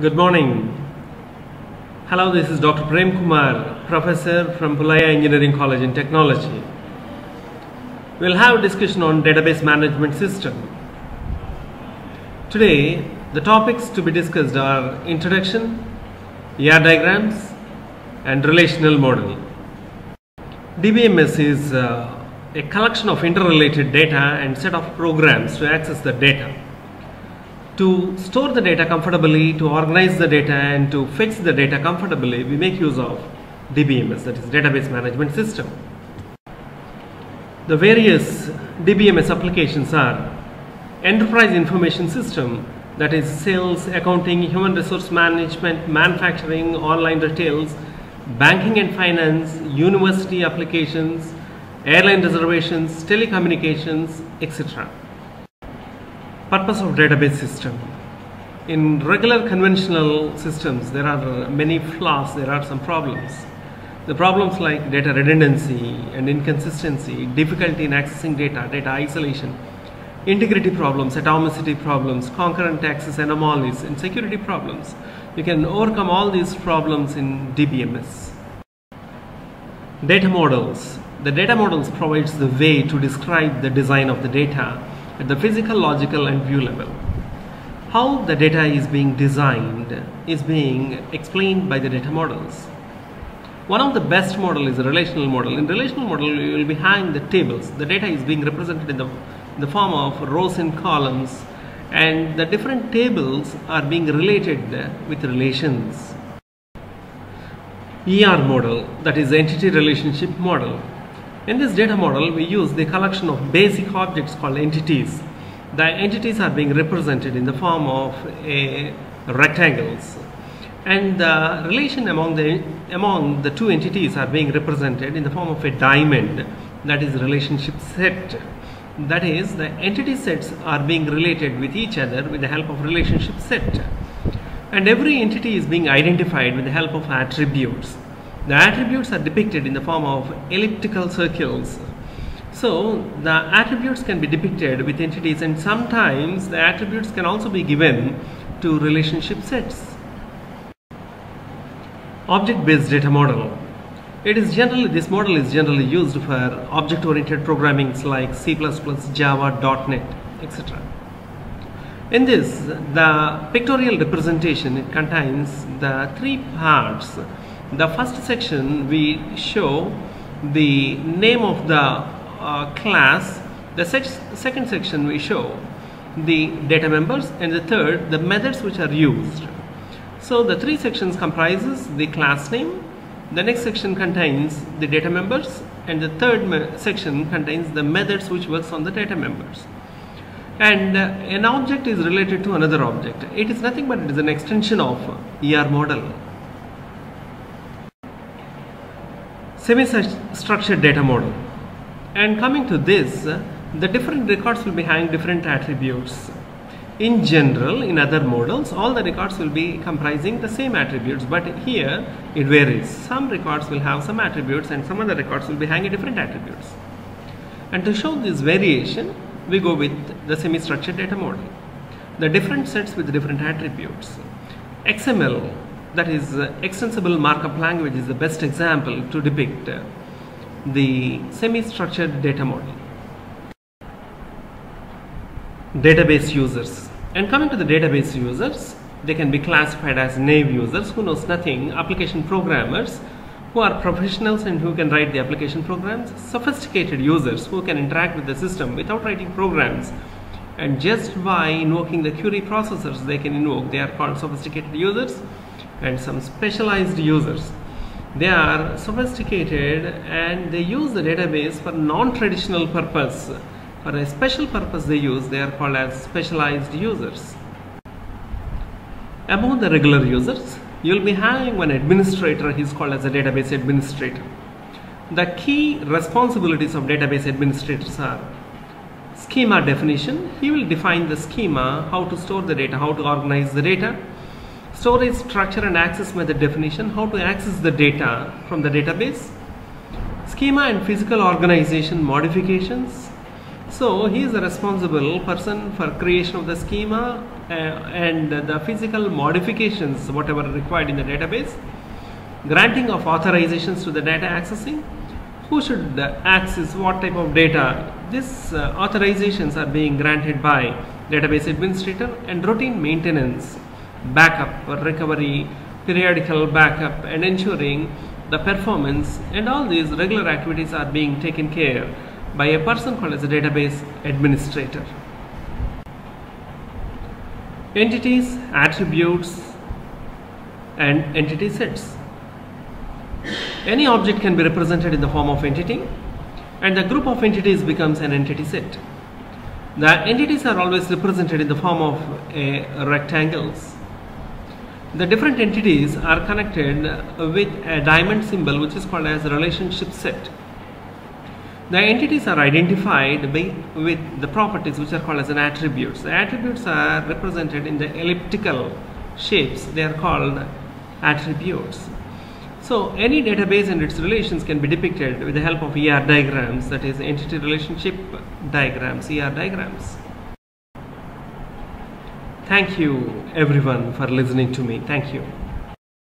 Good morning. Hello, this is Dr. Prem Kumar, professor from Pullaiah Engineering College in Technology. We'll have a discussion on database management system. Today, the topics to be discussed are introduction, ER diagrams, and relational model. DBMS is uh, a collection of interrelated data and set of programs to access the data. To store the data comfortably, to organize the data, and to fetch the data comfortably, we make use of DBMS, that is Database Management System. The various DBMS applications are Enterprise Information System, that is sales, accounting, human resource management, manufacturing, online retails, banking and finance, university applications, airline reservations, telecommunications, etc. Purpose of database system. In regular conventional systems, there are many flaws, there are some problems. The problems like data redundancy and inconsistency, difficulty in accessing data, data isolation, integrity problems, atomicity problems, concurrent access anomalies, and security problems. You can overcome all these problems in DBMS. Data models. The data models provides the way to describe the design of the data at the physical, logical, and view level. How the data is being designed is being explained by the data models. One of the best model is the relational model. In relational model, you will be having the tables. The data is being represented in the, in the form of rows and columns, and the different tables are being related with relations. ER model, that is entity relationship model. In this data model, we use the collection of basic objects called entities. The entities are being represented in the form of a rectangles. And the relation among the among the two entities are being represented in the form of a diamond that is relationship set. That is the entity sets are being related with each other with the help of relationship set. And every entity is being identified with the help of attributes the attributes are depicted in the form of elliptical circles. So the attributes can be depicted with entities and sometimes the attributes can also be given to relationship sets. Object based data model. It is generally this model is generally used for object oriented programmings like c++ java net etc in this the pictorial representation it contains the three parts the first section we show the name of the uh, class the sec second section we show the data members and the third the methods which are used so the three sections comprises the class name, the next section contains the data members and the third section contains the methods which works on the data members. And uh, an object is related to another object. It is nothing but it is an extension of ER model. Semi-structured data model. And coming to this, the different records will be having different attributes. In general in other models all the records will be comprising the same attributes but here it varies. Some records will have some attributes and some other records will be having different attributes. And to show this variation we go with the semi-structured data model. The different sets with different attributes. Xml that is uh, extensible markup language is the best example to depict uh, the semi-structured data model. Database users. And coming to the database users they can be classified as naive users who knows nothing application programmers who are professionals and who can write the application programs sophisticated users who can interact with the system without writing programs and just by invoking the query processors they can invoke. They are called sophisticated users and some specialized users. They are sophisticated and they use the database for non-traditional purpose. For a special purpose they use they are called as specialized users. Among the regular users you will be having one administrator. He is called as a database administrator. The key responsibilities of database administrators are schema definition. He will define the schema how to store the data how to organize the data storage structure and access method definition how to access the data from the database schema and physical organization modifications. So he is the responsible person for creation of the schema uh, and the physical modifications whatever required in the database granting of authorizations to the data accessing. Who should access what type of data? These uh, authorizations are being granted by database administrator and routine maintenance backup or recovery periodical backup and ensuring the performance and all these regular activities are being taken care by a person called as a database administrator entities attributes and entity sets any object can be represented in the form of entity and the group of entities becomes an entity set. The entities are always represented in the form of a rectangles. The different entities are connected with a diamond symbol which is called as relationship set. The entities are identified by, with the properties which are called as an attributes. The attributes are represented in the elliptical shapes. They are called attributes. So any database and its relations can be depicted with the help of ER diagrams that is entity relationship diagrams, ER diagrams. Thank you everyone for listening to me. Thank you.